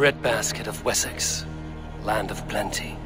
breadbasket of Wessex, land of plenty.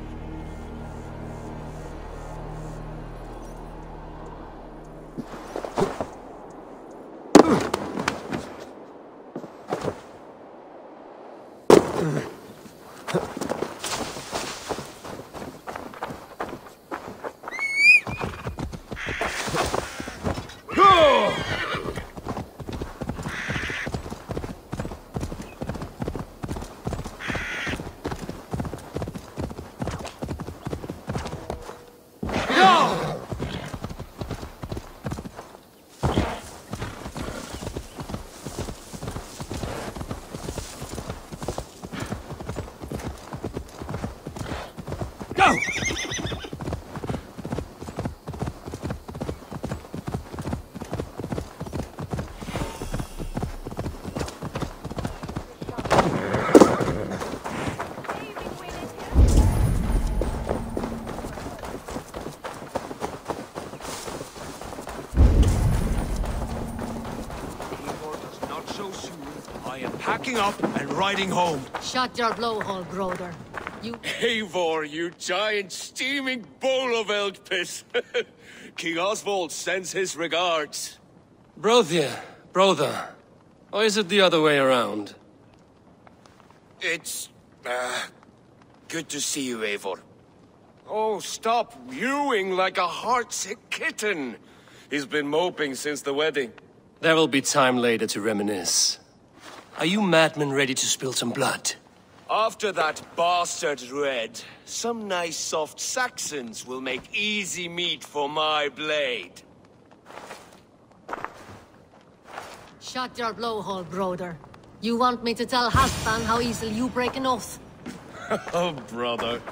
Packing up and riding home. Shut your blowhole, Broder. You... Eivor, you giant steaming bowl of elk piss. King Oswald sends his regards. Brothia, brother. Or is it the other way around? It's, uh, good to see you, Eivor. Oh, stop mewing like a heartsick kitten. He's been moping since the wedding. There will be time later to reminisce. Are you madmen ready to spill some blood? After that bastard Red, some nice soft Saxons will make easy meat for my blade. Shut your blowhole, Broder. You want me to tell Halfdan how easily you break an oath? oh, brother.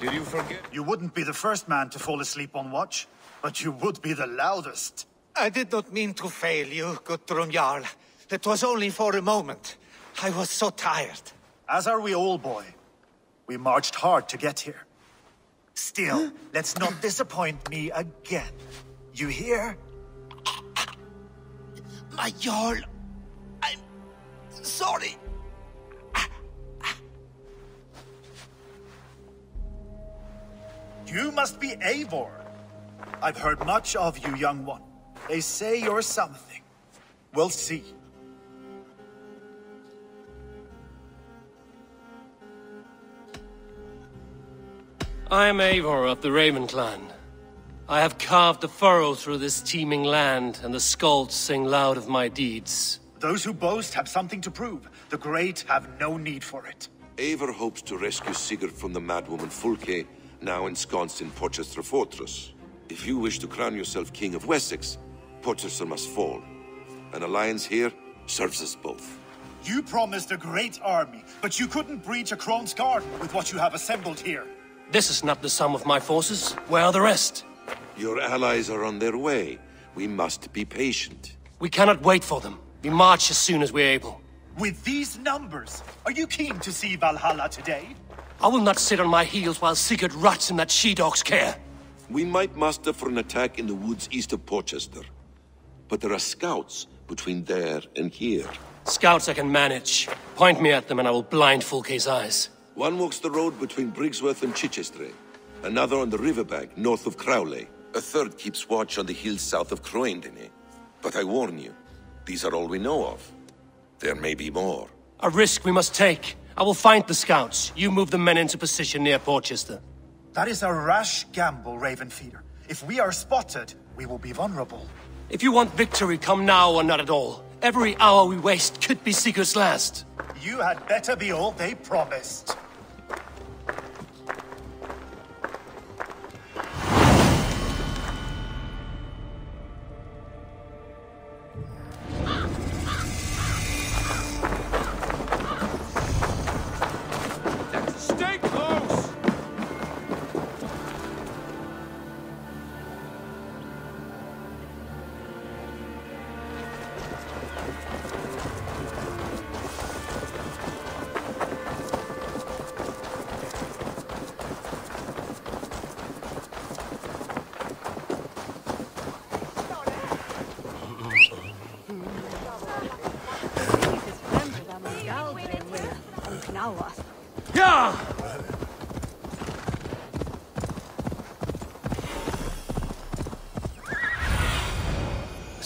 Did you forget? You wouldn't be the first man to fall asleep on watch, but you would be the loudest. I did not mean to fail you, Guthrum Jarl. It was only for a moment. I was so tired. As are we all, boy. We marched hard to get here. Still, let's not disappoint me again. You hear? My Jarl, I'm sorry. You must be Eivor. I've heard much of you, young one. They say you're something. We'll see. I am Eivor of the Raven Clan. I have carved a furrow through this teeming land, and the skalds sing loud of my deeds. Those who boast have something to prove. The great have no need for it. Eivor hopes to rescue Sigurd from the madwoman Fulke, now ensconced in Porchester Fortress. If you wish to crown yourself King of Wessex, Porchester must fall. An alliance here serves us both. You promised a great army, but you couldn't breach a Crone's Garden with what you have assembled here. This is not the sum of my forces. Where are the rest? Your allies are on their way. We must be patient. We cannot wait for them. We march as soon as we're able. With these numbers, are you keen to see Valhalla today? I will not sit on my heels while Sigurd rots in that she-dog's care. We might muster for an attack in the woods east of Porchester. But there are scouts between there and here. Scouts I can manage. Point me at them and I will blind Fulke's eyes. One walks the road between Briggsworth and Chichester. Another on the riverbank, north of Crowley. A third keeps watch on the hills south of Croendene. But I warn you, these are all we know of. There may be more. A risk we must take. I will find the scouts. You move the men into position near Porchester. That is a rash gamble, Ravenfeeder. If we are spotted, we will be vulnerable. If you want victory, come now or not at all. Every hour we waste could be Seeker's last. You had better be all they promised.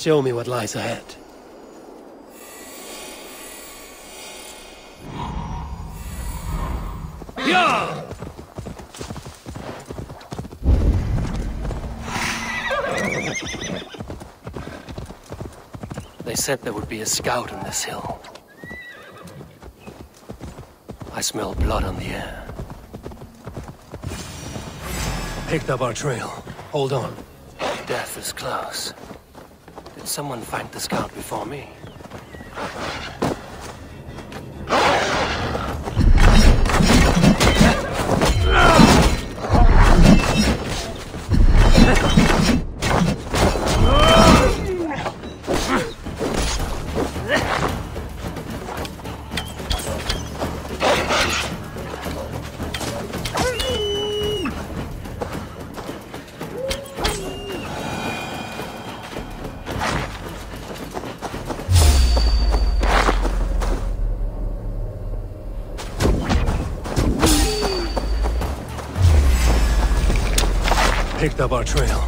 Show me what lies ahead. Yeah! They said there would be a scout on this hill. I smell blood on the air. Picked up our trail. Hold on. Death is close. Someone find the scout before me? Up our trail.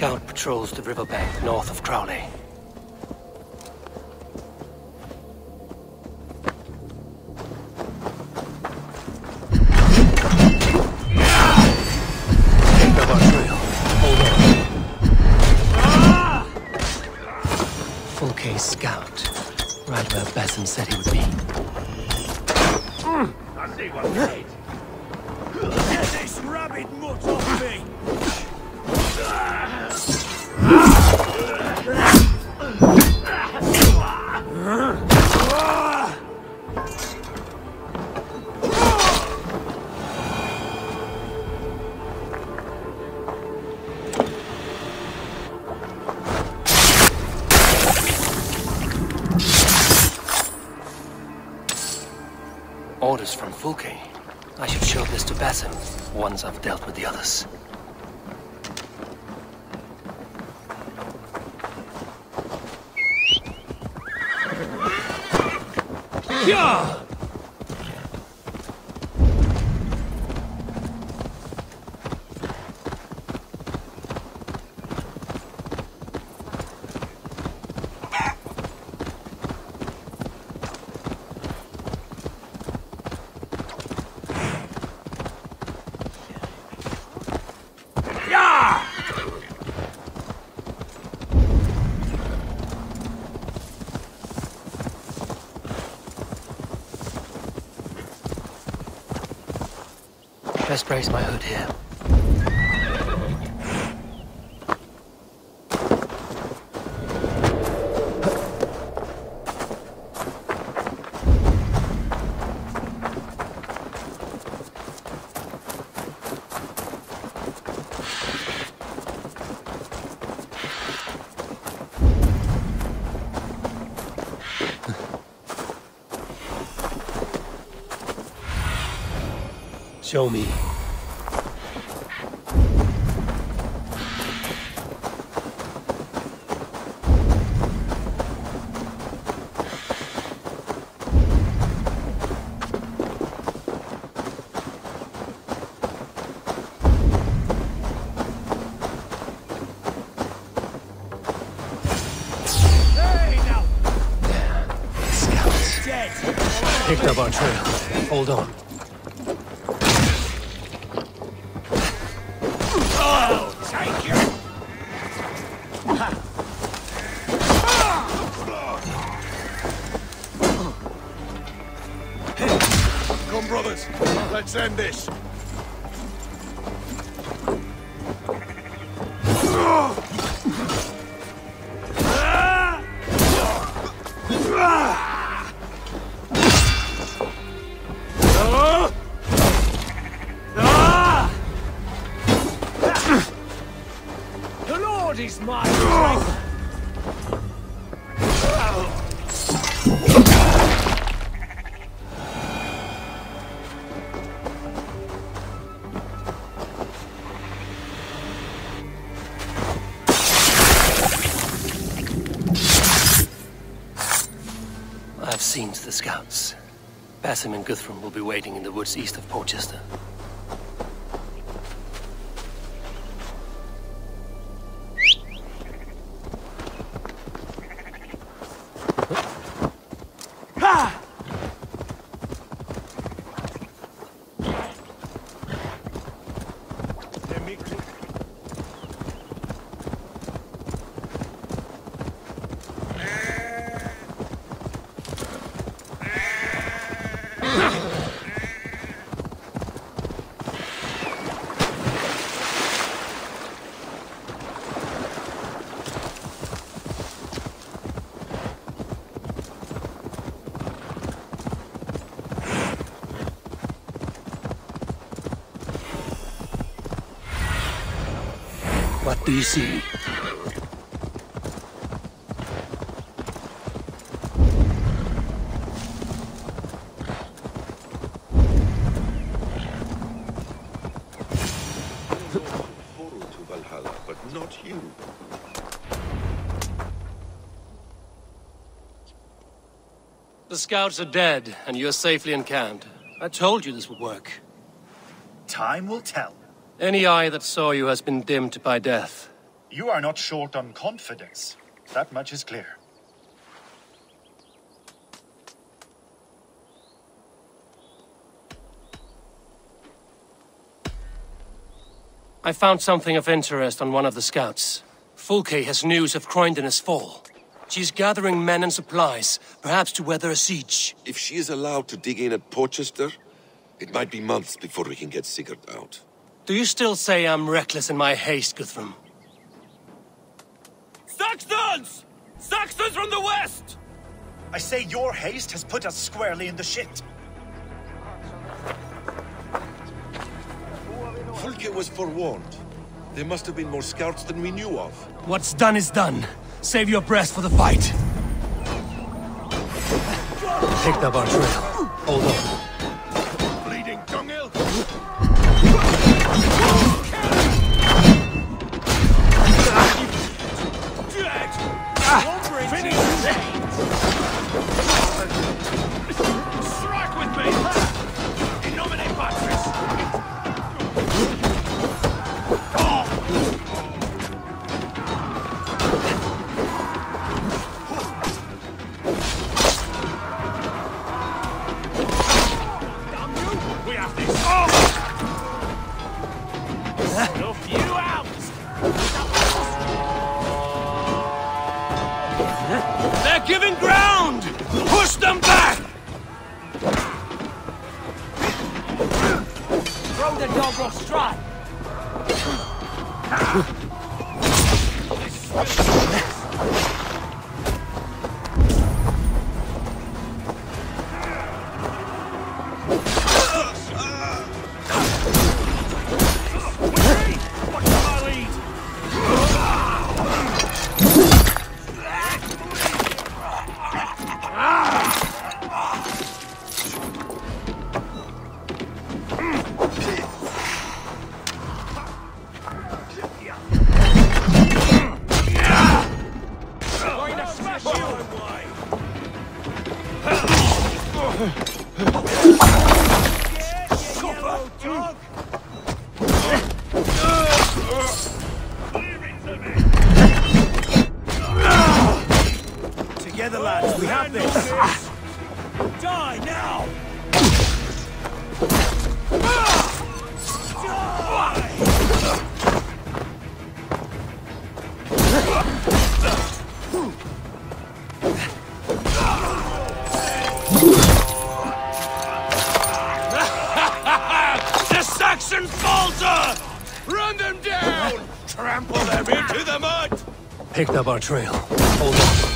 Scout patrols the riverbank north of Crowley. Once I've dealt with the others. Yeah! Brace my hood here. Show me. Hold on. Come, brothers. Let's end this. Basim and Guthrum will be waiting in the woods east of Portchester. You. The scouts are dead, and you're safely encamped. I told you this would work. Time will tell. Any eye that saw you has been dimmed by death. You are not short on confidence. That much is clear. I found something of interest on one of the scouts. Fulke has news of Croydon's fall. She's gathering men and supplies, perhaps to weather a siege. If she is allowed to dig in at Portchester, it might be months before we can get Sigurd out. Do you still say I'm reckless in my haste, Guthrum? Saxons! Saxons from the west! I say your haste has put us squarely in the shit. Fulke was forewarned. There must have been more scouts than we knew of. What's done is done. Save your breath for the fight. Picked up our trail. Hold on. Enough you out! They're giving ground! Push them back! Throw the dog off strike! Watch Trample them into the mud! Picked up our trail. Hold on.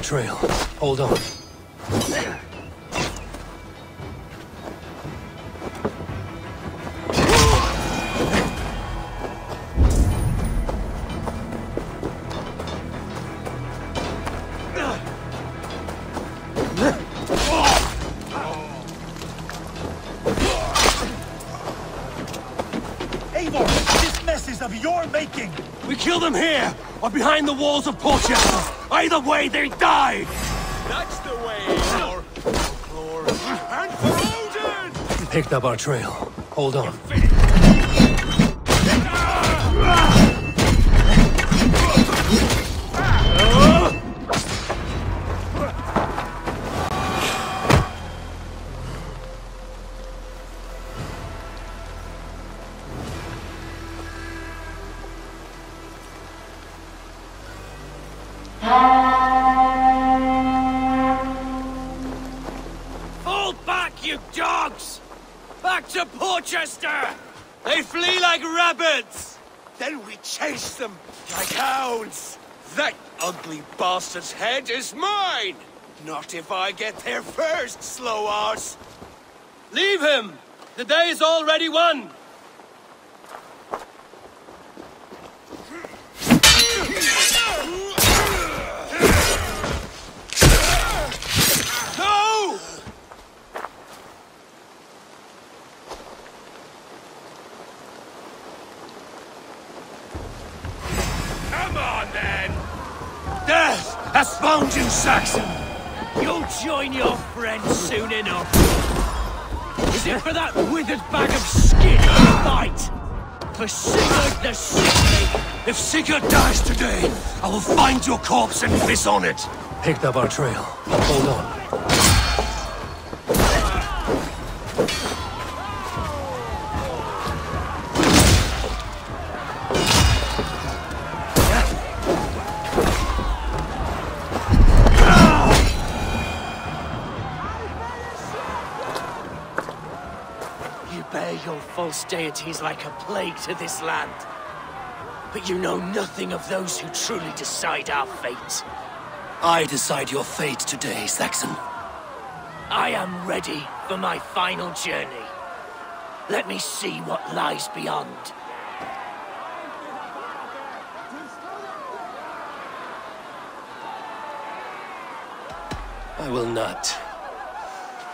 Our trail. Hold on. Eivor, this mess is of your making! We kill them here, or behind the walls of Portchester. Either way, they died! That's the way, Eivor! For and for Picked up our trail. Hold on. Them like hounds! That ugly bastard's head is mine! Not if I get there first, slow arse! Leave him! The day is already won! Has found you, Saxon! You'll join your friends soon enough. Is it for that withered bag of skin you fight? For Sigurd the Sickly? If Sigurd dies today, I will find your corpse and piss on it. Picked up our trail. Hold on. False deities like a plague to this land. But you know nothing of those who truly decide our fate. I decide your fate today, Saxon. I am ready for my final journey. Let me see what lies beyond. I will not.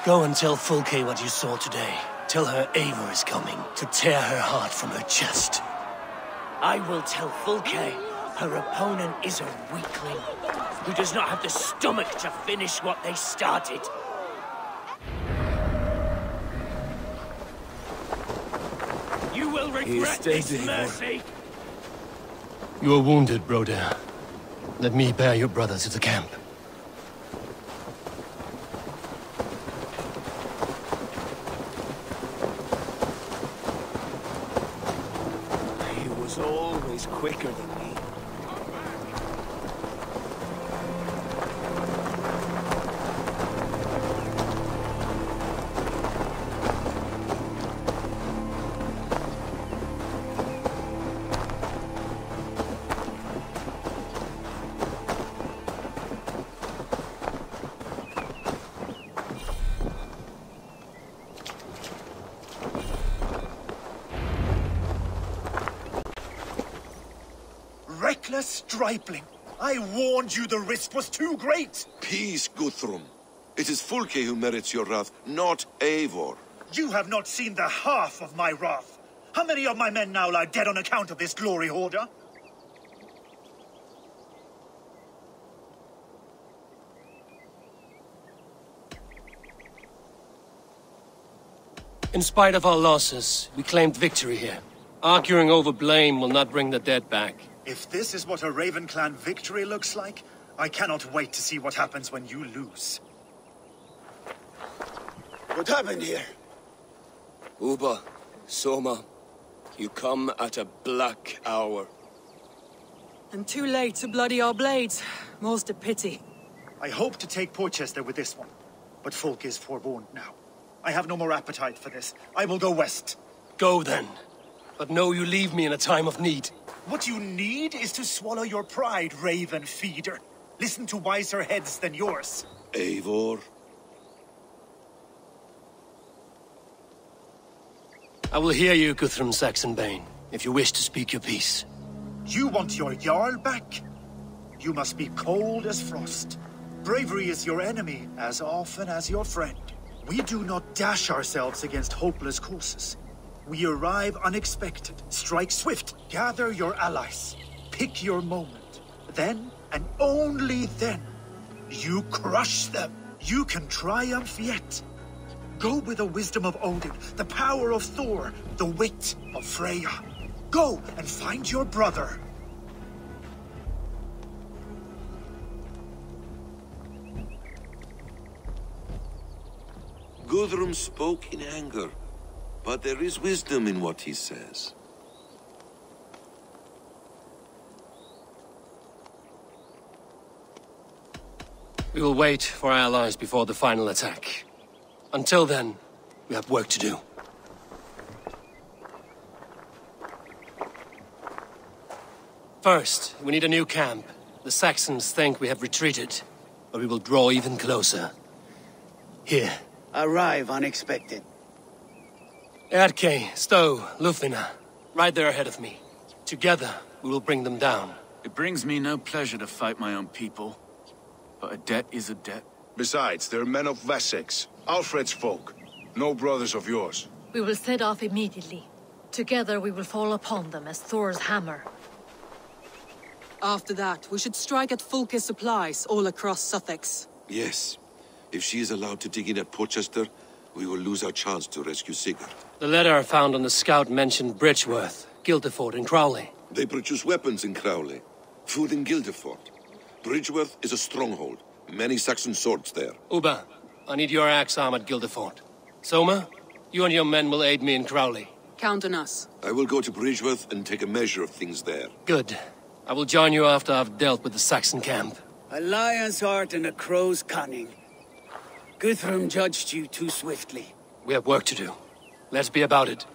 Go and tell Fulke what you saw today. Tell her Eivor is coming to tear her heart from her chest. I will tell Fulke her opponent is a weakling who does not have the stomach to finish what they started. You will regret this mercy. You are wounded, Broder. Let me bear your brother to the camp. He was always quicker than me. Stripling! I warned you the risk was too great! Peace, Guthrum. It is Fulke who merits your wrath, not Eivor. You have not seen the half of my wrath. How many of my men now lie dead on account of this glory hoarder? In spite of our losses, we claimed victory here. Arguing over blame will not bring the dead back. If this is what a Raven Clan victory looks like, I cannot wait to see what happens when you lose. What happened here? Ubba, Soma, you come at a black hour. And too late to bloody our blades. Most a pity. I hope to take Porchester with this one, but Fulke is forewarned now. I have no more appetite for this. I will go west. Go then. But know you leave me in a time of need. What you need is to swallow your pride, Raven Feeder. Listen to wiser heads than yours. Eivor? I will hear you, Guthrum Saxonbane, if you wish to speak your piece. You want your Jarl back? You must be cold as frost. Bravery is your enemy as often as your friend. We do not dash ourselves against hopeless courses. We arrive unexpected, strike swift, gather your allies, pick your moment. Then, and only then, you crush them. You can triumph yet. Go with the wisdom of Odin, the power of Thor, the wit of Freya. Go and find your brother. Guthrum spoke in anger, but there is wisdom in what he says. We will wait for our allies before the final attack. Until then, we have work to do. First, we need a new camp. The Saxons think we have retreated, but we will draw even closer. Here. Arrive unexpected. Erke, Stow, Lufina, right there ahead of me. Together, we will bring them down. It brings me no pleasure to fight my own people. But a debt is a debt. Besides, they're men of Wessex, Alfred's folk. No brothers of yours. We will set off immediately. Together we will fall upon them as Thor's hammer. After that, we should strike at Fulke's supplies all across Sussex. Yes. If she is allowed to dig in at Porchester, we will lose our chance to rescue Sigurd. The letter found on the scout mentioned Bridgeworth, Guildeford, and Crowley. They produce weapons in Crowley, food in Guildeford. Bridgeworth is a stronghold. Many Saxon swords there. Ubba, I need your axe arm at Guildeford. Soma, you and your men will aid me in Crowley. Count on us. I will go to Bridgeworth and take a measure of things there. Good. I will join you after I've dealt with the Saxon camp. A lion's heart and a crow's cunning. Guthrum judged you too swiftly. We have work to do. Let's be about it.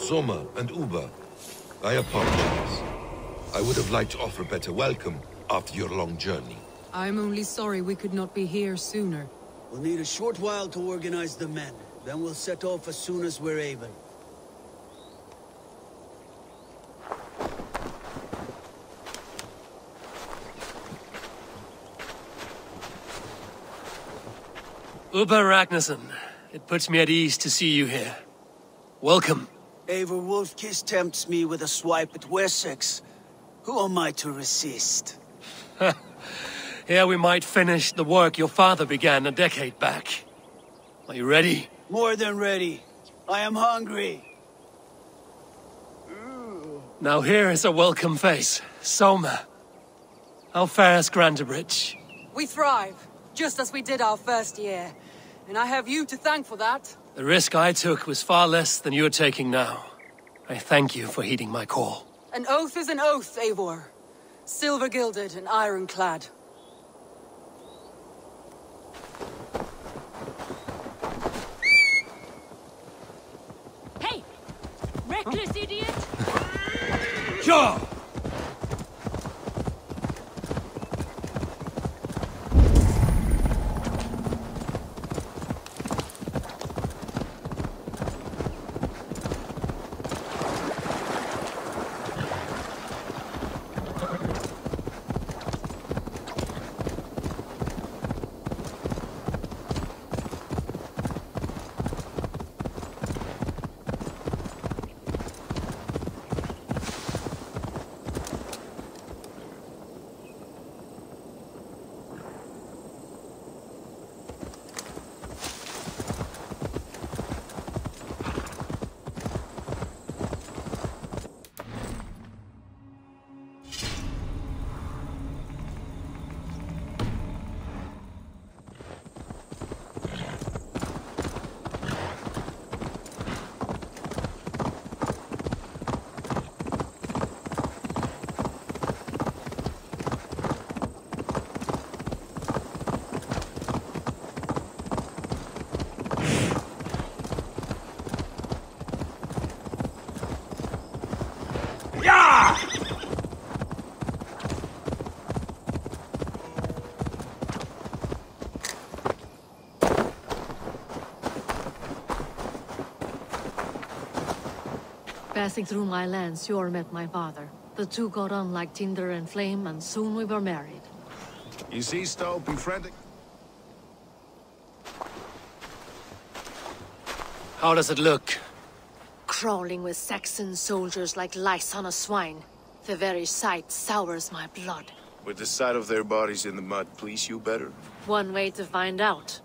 Soma and Ubba, I apologize. I would have liked to offer a better welcome after your long journey. I'm only sorry we could not be here sooner. We'll need a short while to organize the men. Then we'll set off as soon as we're able. Ubba Ragnarsson, it puts me at ease to see you here. Welcome. Eivor Wolfkiss tempts me with a swipe at Wessex. Who am I to resist? Here we might finish the work your father began a decade back. Are you ready? More than ready. I am hungry. Now here is a welcome face. Soma. How fares Grantebridge? We thrive, just as we did our first year. And I have you to thank for that. The risk I took was far less than you're taking now. I thank you for heeding my call. An oath is an oath, Eivor. Silver-gilded and ironclad. Hey! Reckless idiot! Jaw! Passing through my lands, Yor met my father. The two got on like tinder and flame, and soon we were married. You see, Stowe, befriending... How does it look? Crawling with Saxon soldiers like lice on a swine. The very sight sours my blood. With the sight of their bodies in the mud, please you better. One way to find out.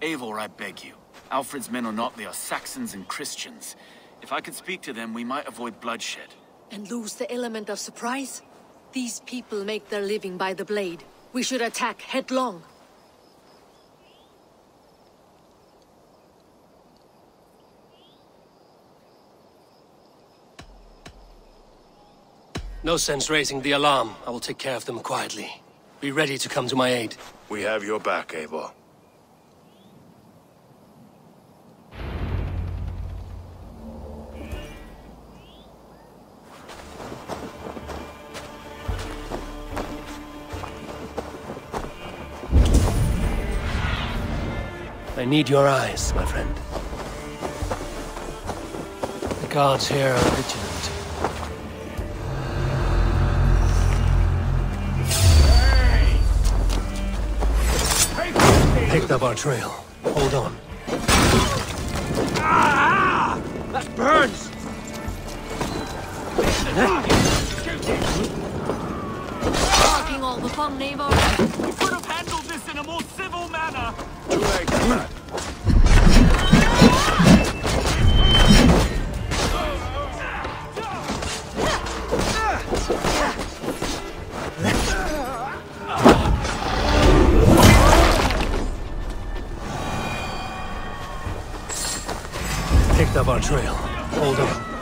Eivor, I beg you. Alfred's men are not, they are Saxons and Christians. If I could speak to them, we might avoid bloodshed. And lose the element of surprise? These people make their living by the blade. We should attack headlong. No sense raising the alarm. I will take care of them quietly. Be ready to come to my aid. We have your back, Eivor. I need your eyes, my friend. The guards here are vigilant. Picked up our trail. Hold on. Ah! That burns! Barking all the fun, Eivor. We could have handled this in a more civil manner. Too late, comrade. Picked up our trail. Hold on.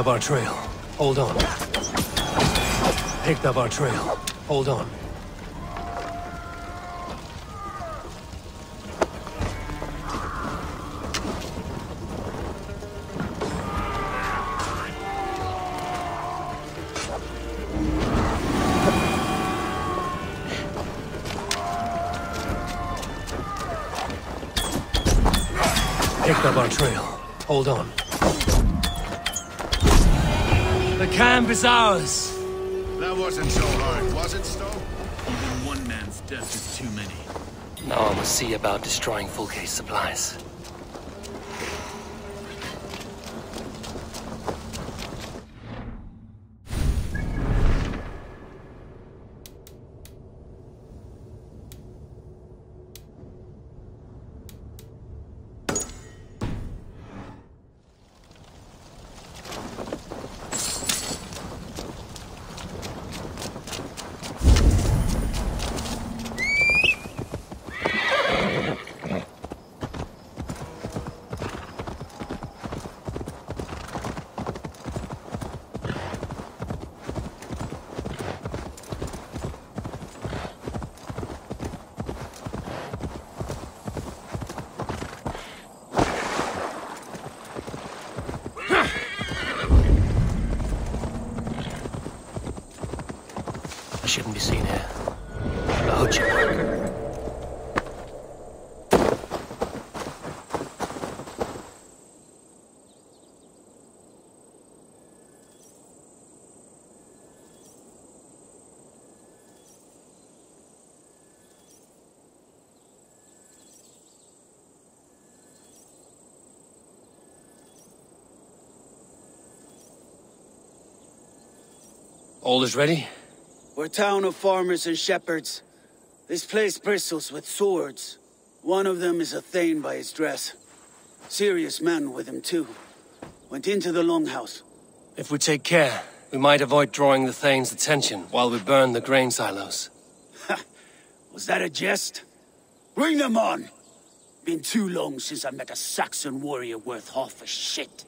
Up our trail. Hold on. Picked up our trail. Hold on. Picked up our trail. Hold on. Camp is ours. That wasn't so hard, was it, Stowe? Even one man's death is too many. Now I must see about destroying Fulke's supplies. Shouldn't be seen here. Should. All is ready? We're a town of farmers and shepherds. This place bristles with swords. One of them is a Thane by his dress. Serious man with him, too. Went into the Longhouse. If we take care, we might avoid drawing the Thane's attention while we burn the grain silos. Was that a jest? Bring them on! Been too long since I met a Saxon warrior worth half a shit.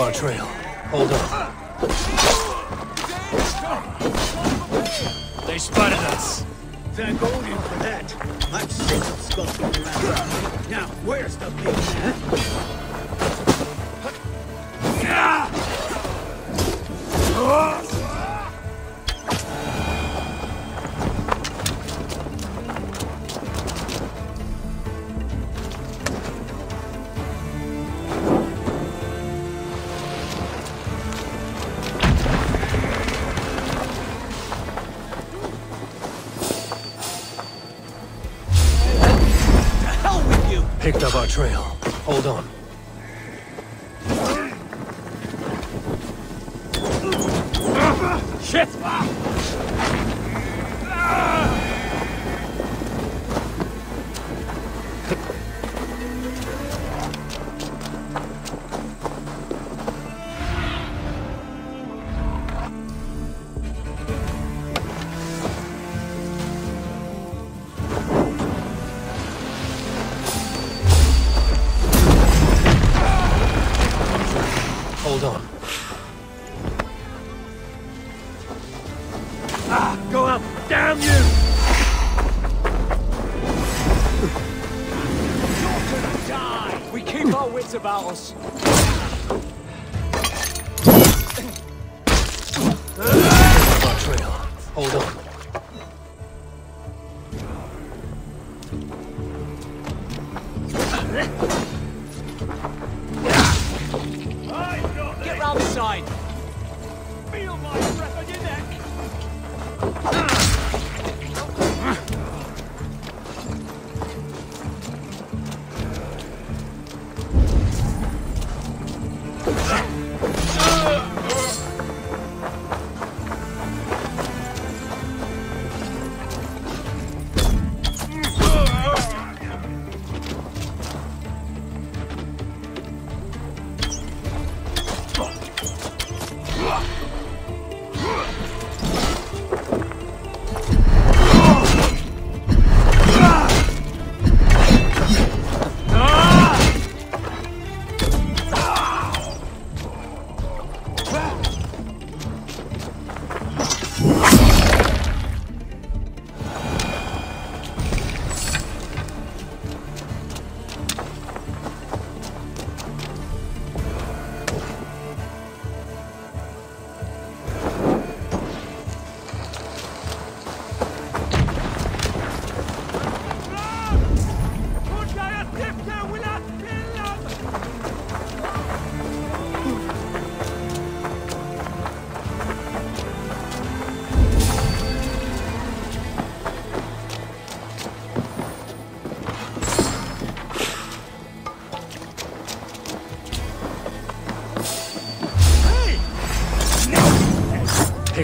our trail. picked up our trail. Hold on. Shit!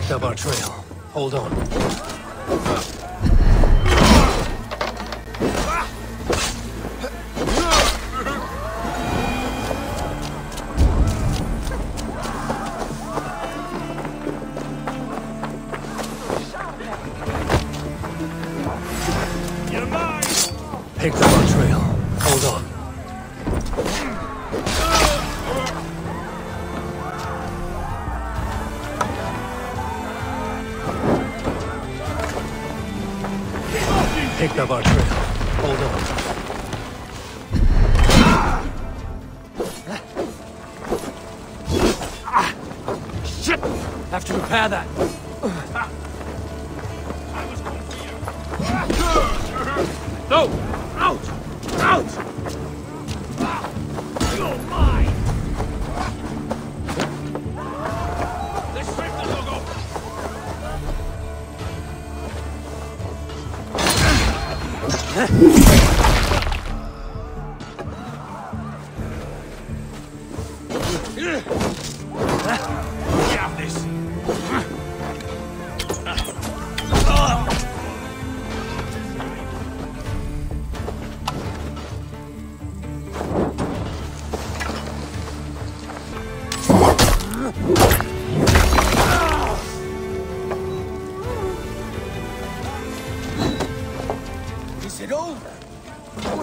picked up our trail. Hold on. Repair that.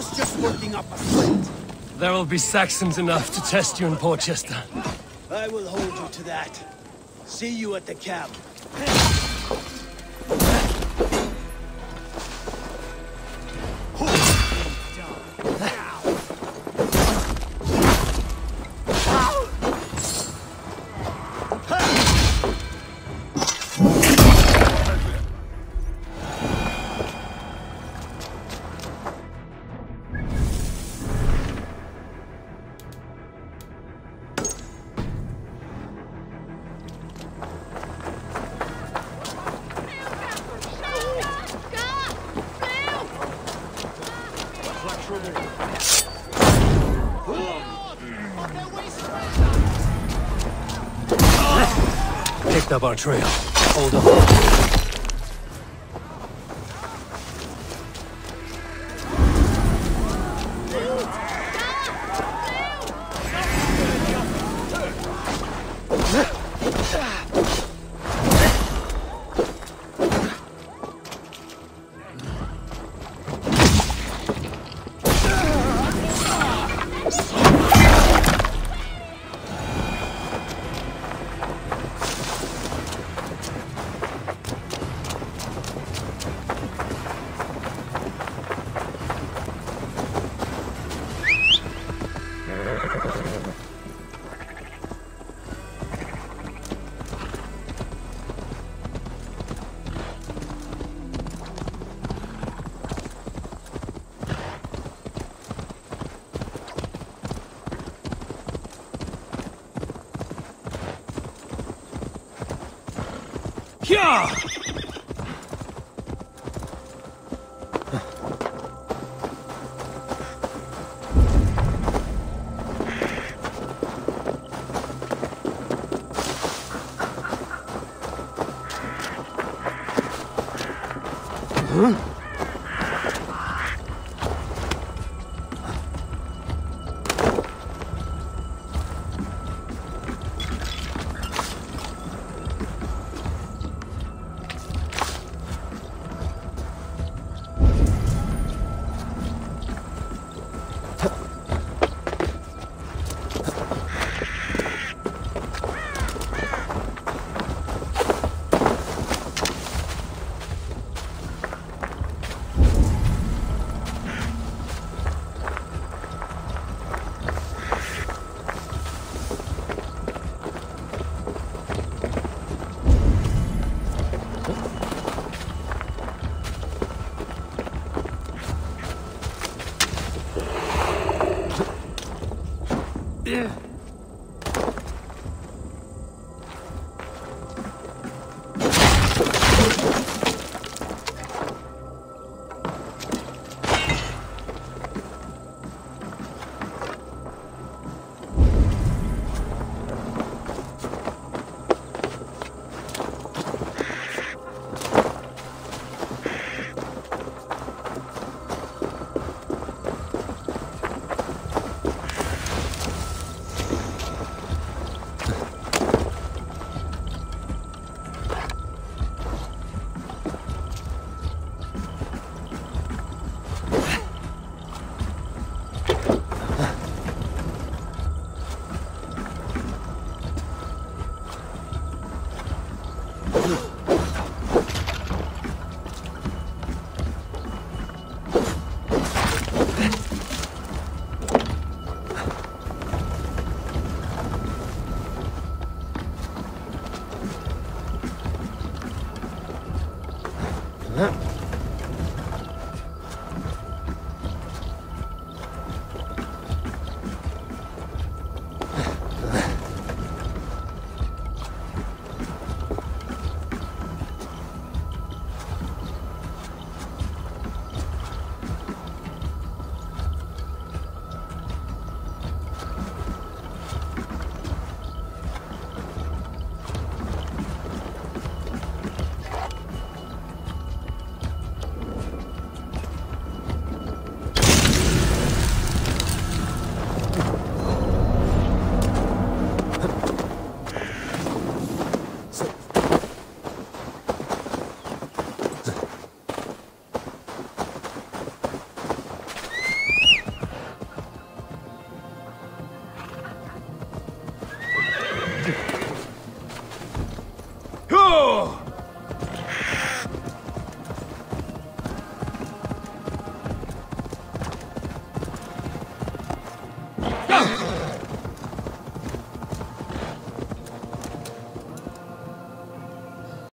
Was just working up a sweat. There will be Saxons enough to test you in Portchester. I will hold you to that. See you at the camp. Our trail. Hold on.